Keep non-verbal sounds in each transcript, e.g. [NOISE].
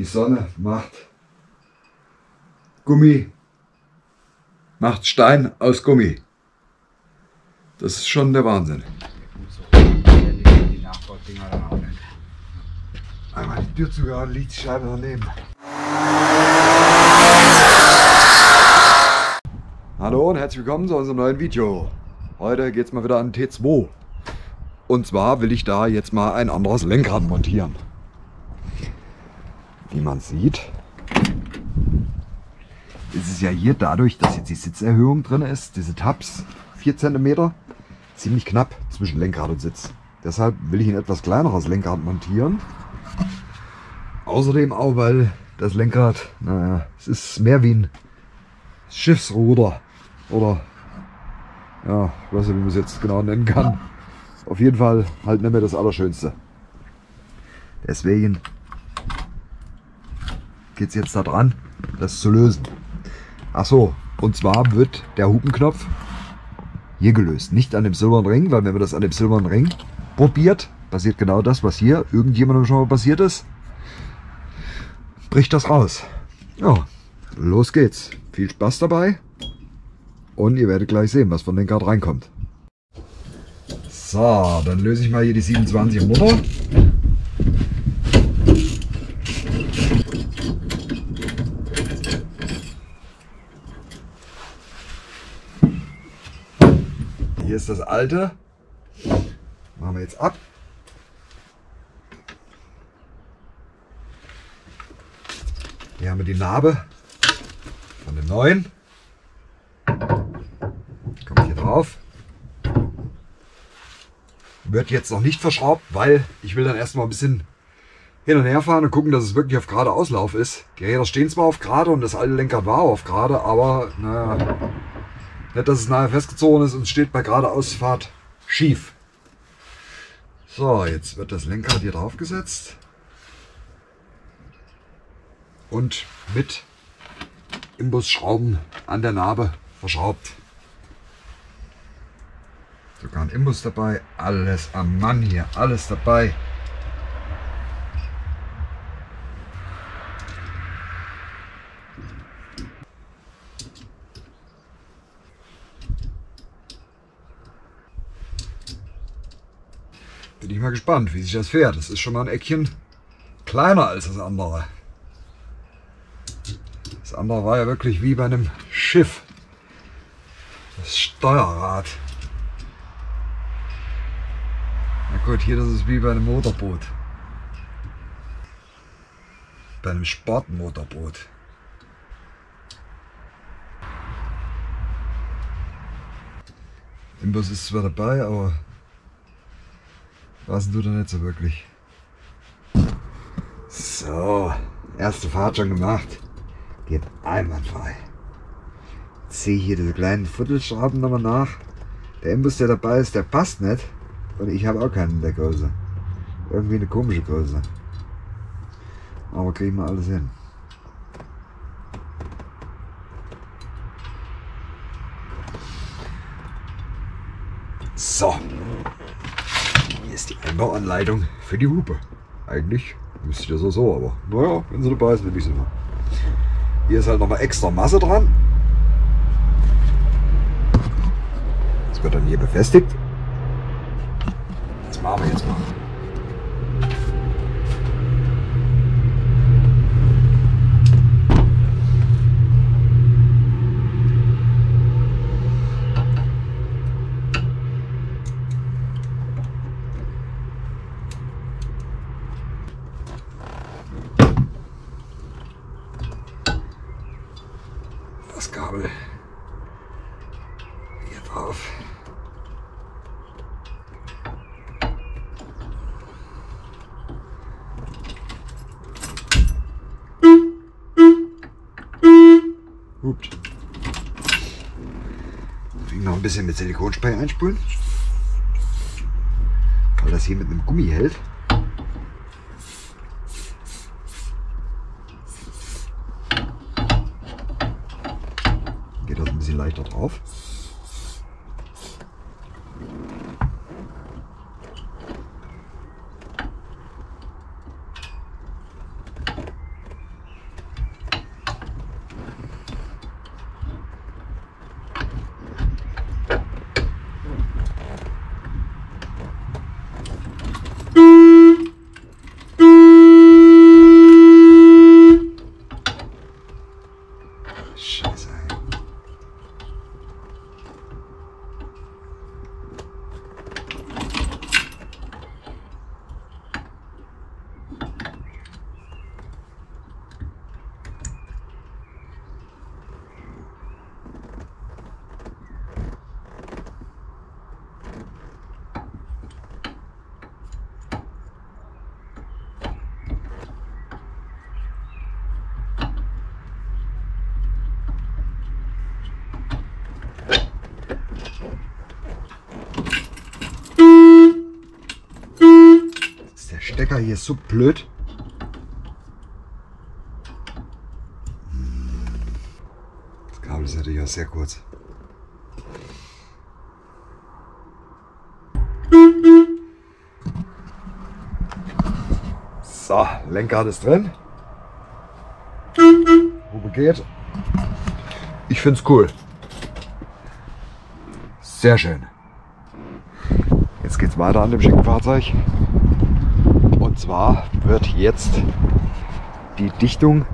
Die Sonne macht Gummi, macht Stein aus Gummi. Das ist schon der Wahnsinn. Einmal die Tür zugehauen, liegt die Scheibe daneben. Hallo und herzlich willkommen zu unserem neuen Video. Heute geht es mal wieder an T2. Und zwar will ich da jetzt mal ein anderes Lenkrad montieren. Wie man sieht, ist es ja hier dadurch, dass jetzt die Sitzerhöhung drin ist, diese Tabs, 4 cm, ziemlich knapp zwischen Lenkrad und Sitz. Deshalb will ich ein etwas kleineres Lenkrad montieren. Außerdem auch, weil das Lenkrad, naja, es ist mehr wie ein Schiffsruder. Oder, ja, ich weiß nicht, wie man es jetzt genau nennen kann. Auf jeden Fall halt nicht mehr das Allerschönste. Deswegen geht es jetzt daran, das zu lösen. Ach so, und zwar wird der Hupenknopf hier gelöst. Nicht an dem silbernen Ring, weil wenn man das an dem silbernen Ring probiert, passiert genau das, was hier irgendjemandem schon mal passiert ist. Bricht das raus. Ja, los geht's. Viel Spaß dabei. Und ihr werdet gleich sehen, was von den Lenkrad reinkommt. So, dann löse ich mal hier die 27 Mutter. Ist das alte. Machen wir jetzt ab. Hier haben wir die Narbe von dem neuen. Kommt hier drauf. Wird jetzt noch nicht verschraubt, weil ich will dann erstmal ein bisschen hin und her fahren und gucken, dass es wirklich auf gerade Auslauf ist. Die Räder stehen zwar auf gerade und das alte Lenkrad war auf gerade, aber naja, nicht, dass es nachher festgezogen ist und steht bei geradeausfahrt schief. So, jetzt wird das Lenkrad hier drauf gesetzt und mit Imbusschrauben an der Narbe verschraubt. Sogar ein Imbus dabei, alles am Mann hier, alles dabei. Bin ich mal gespannt, wie sich das fährt. Das ist schon mal ein Eckchen kleiner als das andere. Das andere war ja wirklich wie bei einem Schiff. Das Steuerrad. Na gut, hier das ist wie bei einem Motorboot. Bei einem Sportmotorboot. Imbus ist zwar dabei, aber was tut er nicht so wirklich. So, erste Fahrt schon gemacht. Geht einwandfrei. Jetzt sehe ich hier diese kleinen Viertelschrauben nochmal nach. Der Imbus, der dabei ist, der passt nicht. Und ich habe auch keinen in der Größe. Irgendwie eine komische Größe. Aber kriegen wir alles hin. So. Hier ist die Einbauanleitung für die Hupe. Eigentlich müsste das auch so, aber naja, wenn sie dabei ist, nehme ich sie mal. Hier ist halt nochmal extra Masse dran. Das wird dann hier befestigt. Das machen wir jetzt mal. Das Kabel hier drauf. Hupt. Ich noch ein bisschen mit Silikonspray einsprühen. Weil das hier mit einem Gummi hält. Geht das ein bisschen leichter drauf. Hier ist so blöd. Das Kabel ist natürlich auch sehr kurz. So, Lenkrad ist drin. Hupe geht. Ich find's cool. Sehr schön. Jetzt geht's weiter an dem schicken Fahrzeug. Zwar wird jetzt die Dichtung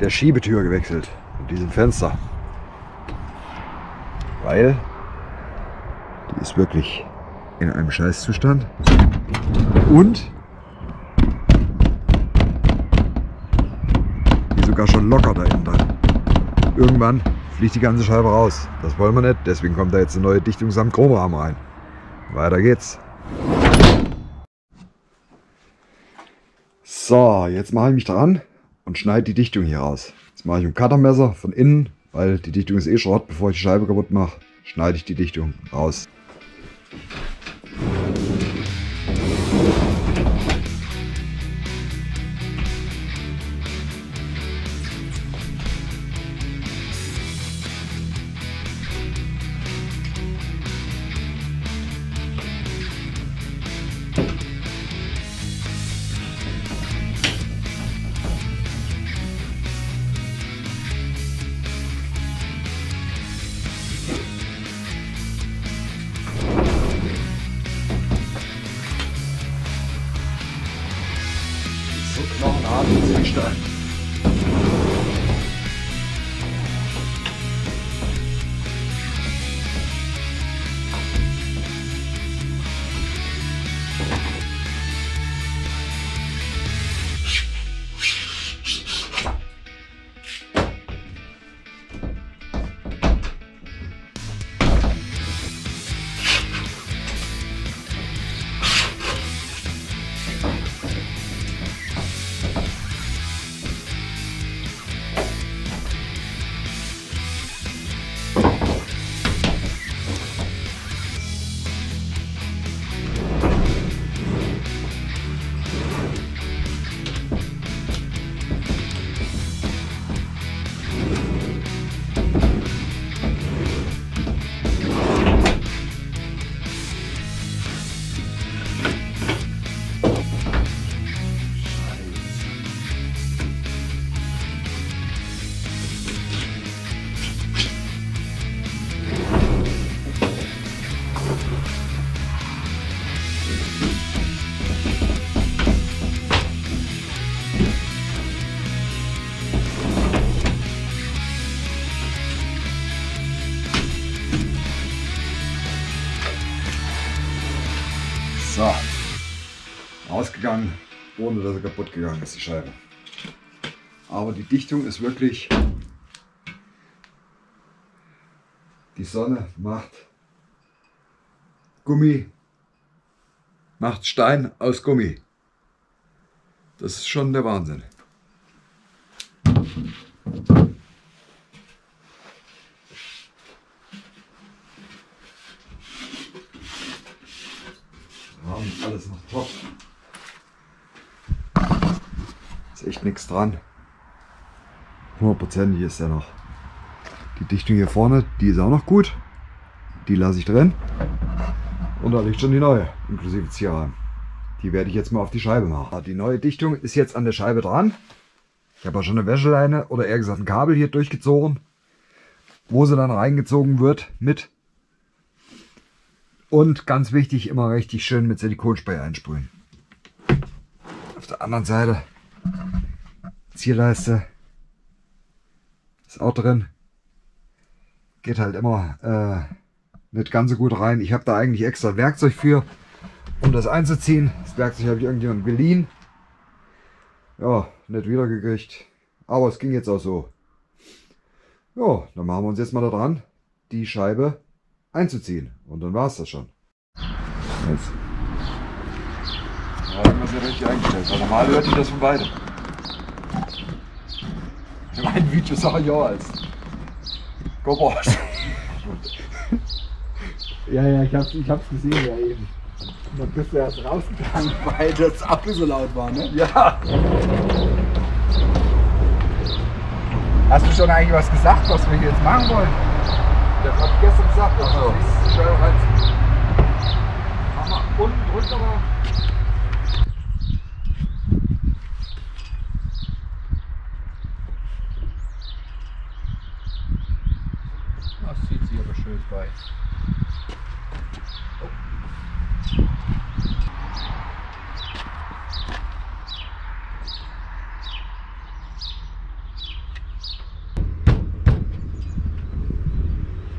der Schiebetür gewechselt. In diesem Fenster. Weil die ist wirklich in einem Scheißzustand. Und die sogar schon locker da innen drin. Irgendwann fliegt die ganze Scheibe raus. Das wollen wir nicht, deswegen kommt da jetzt eine neue Dichtung samt Chromrahmen rein. Weiter geht's. So, jetzt mache ich mich dran und schneide die Dichtung hier raus. Jetzt mache ich ein Cuttermesser von innen, weil die Dichtung ist eh Schrott, bevor ich die Scheibe kaputt mache, schneide ich die Dichtung raus. Ohne dass er kaputt gegangen ist, die Scheibe. Aber die Dichtung ist wirklich. Die Sonne macht Gummi, macht Stein aus Gummi. Das ist schon der Wahnsinn. Rahmen ist alles noch top. Ist echt nichts dran. 100% hier ist ja noch. Die Dichtung hier vorne, die ist auch noch gut. Die lasse ich drin. Und da liegt schon die neue, inklusive Zierrahmen. Die werde ich jetzt mal auf die Scheibe machen. Die neue Dichtung ist jetzt an der Scheibe dran. Ich habe auch schon eine Wäscheleine oder eher gesagt ein Kabel hier durchgezogen, wo sie dann reingezogen wird mit. Und ganz wichtig, immer richtig schön mit Silikonspray einsprühen. Auf der anderen Seite Zierleiste ist auch drin. Geht halt immer äh, nicht ganz so gut rein. Ich habe da eigentlich extra Werkzeug für, um das einzuziehen. Das Werkzeug habe ich irgendjemand geliehen. Ja, nicht wiedergekriegt. Aber es ging jetzt auch so. Ja, dann machen wir uns jetzt mal da dran, die Scheibe einzuziehen. Und dann war es das schon. Jetzt. Ja, wir sie richtig eingestellt. Weil normal hört ihr das von beiden. Mein Video ist auch ja als. GoPros. [LAUGHS] Ja, ja, ich hab's, ich hab's gesehen, ja eben. Und dann bist du erst rausgegangen, [LAUGHS] weil das Auto so laut war, ne? Ja. Hast du schon eigentlich was gesagt, was wir hier jetzt machen wollen? Der hat gestern gesagt, also. Mach mal unten drunter mal. Das sieht sie aber schön bei.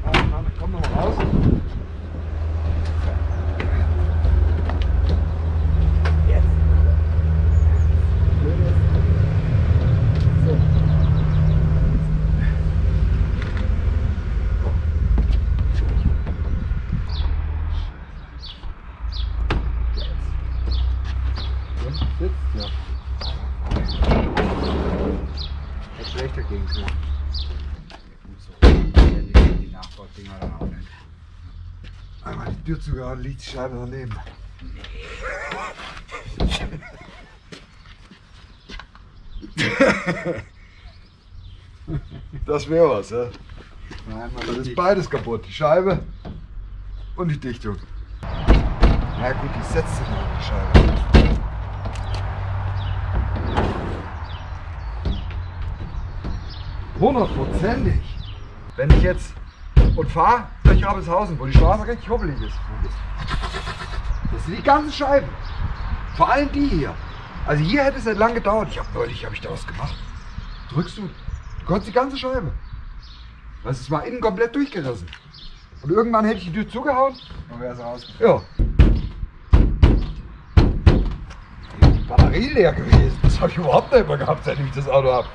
Ah, Mann, komm noch mal raus. Jetzt. So. Und sitzt ja. Hätte schlechter gehen können. Gut so. Die, die Nachbaudinger dann auch nicht. Einmal die Tür zugehauen, liegt die Scheibe daneben. Das wäre was, ja. Nein, man Das ist beides kaputt. Die Scheibe und die Dichtung. Na gut, die setzt sich noch die Scheibe. Hundertprozentig. Wenn ich jetzt und fahre durch Rabelshausen, wo die Straße richtig hoppelig ist. Das sind die ganzen Scheiben. Vor allem die hier. Also hier hätte es nicht lang gedauert. Ich habe neulich hab ich da was gemacht. Drückst du, du konntest die ganze Scheibe. Das ist mal innen komplett durchgerissen. Und irgendwann hätte ich die Tür zugehauen. Dann wäre es rausgefallen. Ja. Die Batterie leer gewesen. Das habe ich überhaupt nicht mehr gehabt, seitdem ich das Auto habe.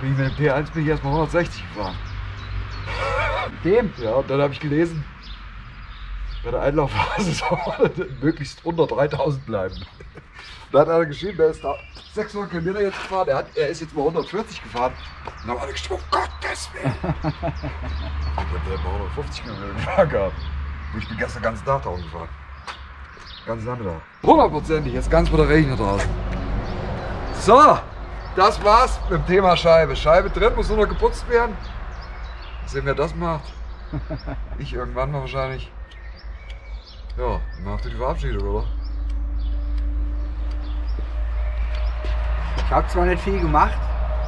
Bin ich mit dem T1 bin ich erstmal 160 gefahren. Dem? Ja, und dann habe ich gelesen, bei der Einlaufphase soll [LAUGHS] möglichst unter 3000 bleiben. Da hat einer geschrieben, der ist da 600 Kilometer jetzt gefahren, er, hat, er ist jetzt mal 140 gefahren. Und dann haben alle geschrieben, um Gottes Willen. [LAUGHS] ich habe mal 150 Kilometer gefahren gehabt. Und ich bin gestern den ganzen Tag da gefahren. Ganz Nachmittag. Hundertprozentig, jetzt ganz mit der Regen draußen. So, das war's mit dem Thema Scheibe. Scheibe drin, muss nur noch geputzt werden. Sehen, wer das macht. [LAUGHS] Ich irgendwann mal wahrscheinlich. Ja, macht ihr die Verabschiedung, oder? Ich habe zwar nicht viel gemacht,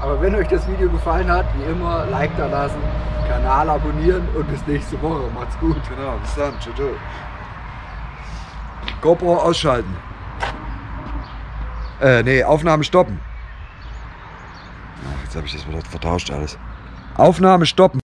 aber wenn euch das Video gefallen hat, wie immer, Like da lassen, Kanal abonnieren und bis nächste Woche. Macht's gut. Genau, bis dann. Tschüss. GoPro ausschalten. Äh, nee, Aufnahme stoppen. Jetzt habe ich das wieder vertauscht alles. Aufnahme stoppen.